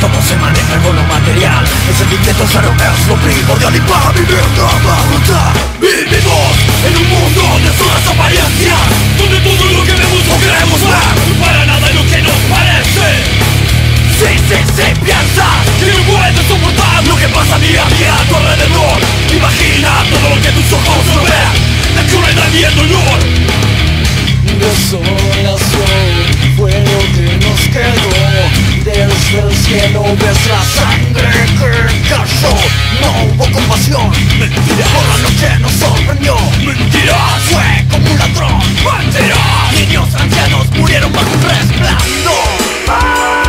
cómo se maneja con lo material. Ese etiqueta cero es lo primordial y para vivir la Vivimos en un mundo de todas apariencias Donde todo lo que vemos o queremos ver Para nada es lo que nos parece. Sí, sí, sí, piensa que no puedes soportar Lo que pasa día a día a tu alrededor. Imagina todo lo que tus ojos no ven La crueldad y el dolor la cielo ves la sangre que cayó. No hubo compasión, mentira Por lo que nos sorprendió, mentira Fue como un ladrón, mentira. Niños, ancianos murieron bajo un resplandor.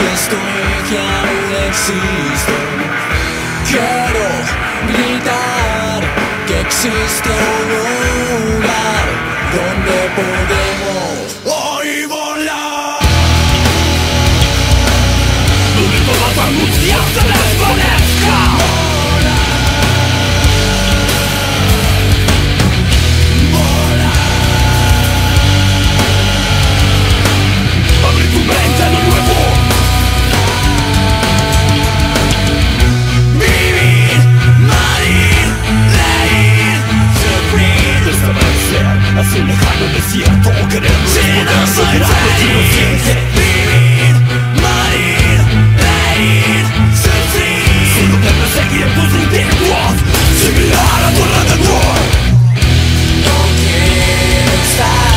que estoy que aún existo. Quiero gritar que existe un lugar donde podemos Asemejando el desierto o queremos e Soportamos de inocente Vivir, morir, reír, sufrir Solo te perseguiremos tempo intento Similar a tu alrededor No quiero estar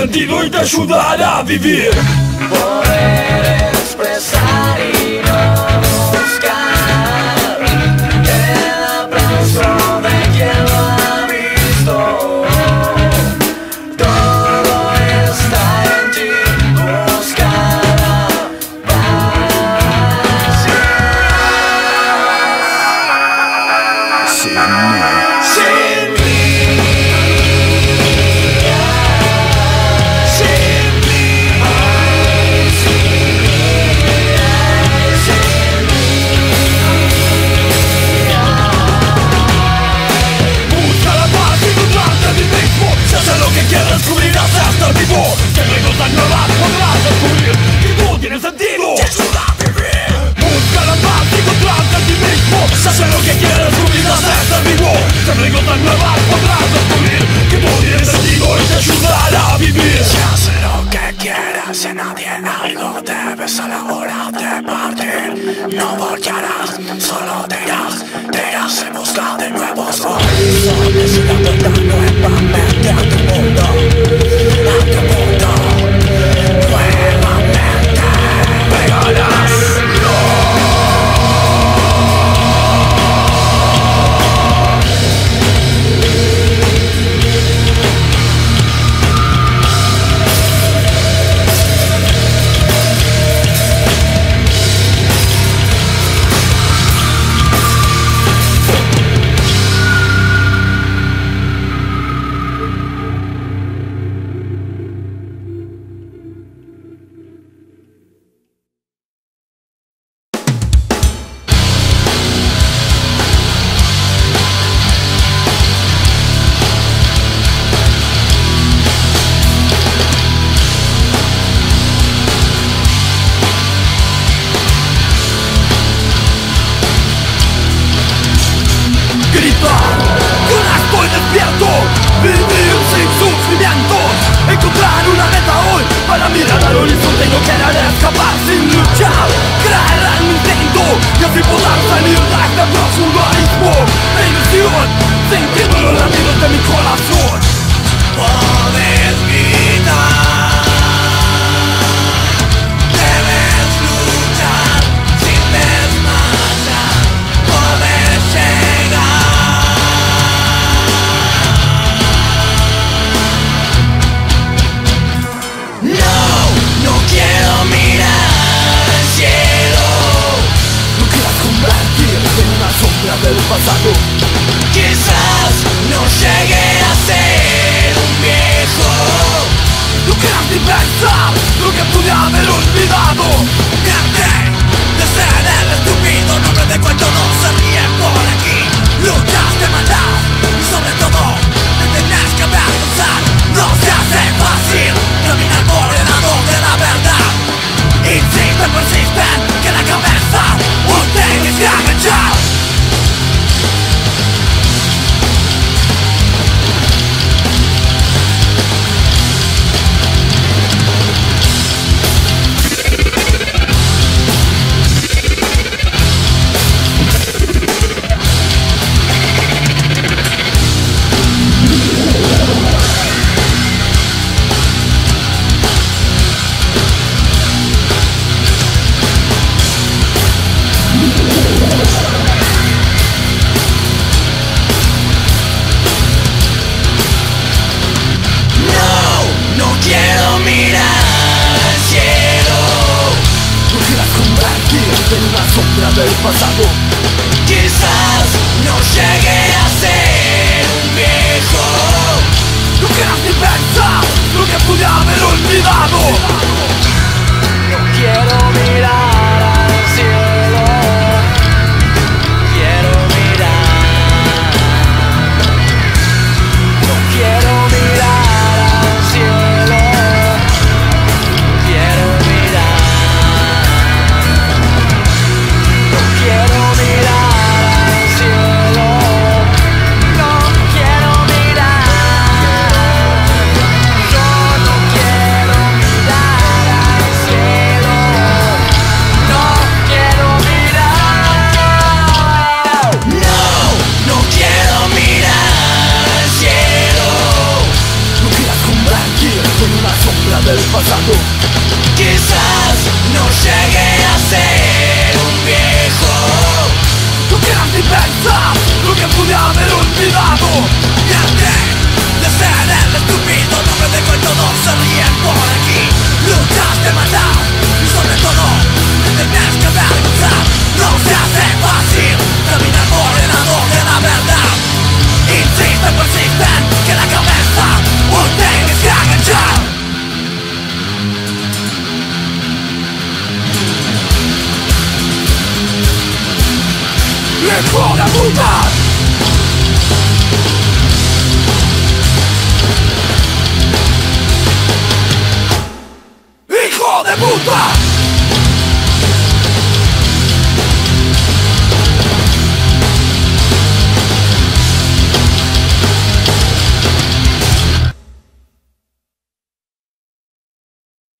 sentir e te ajudar a viver. Poder. Nuevos horizontes Y la verdad nuevamente a tu mundo, Insisten, persisten, hijo de puta! ¡Hijo de puta!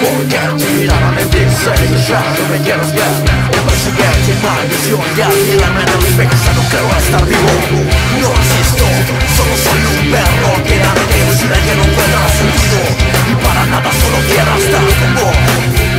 porque tu me empieza a escuchar No me quieres ver, me persigue sin maldición Ya ni la mente me pesa, no quiero estar vivo No resisto, solo soy un perro Que nada tiene que no pueda sentido Y para nada solo quiero estar con vos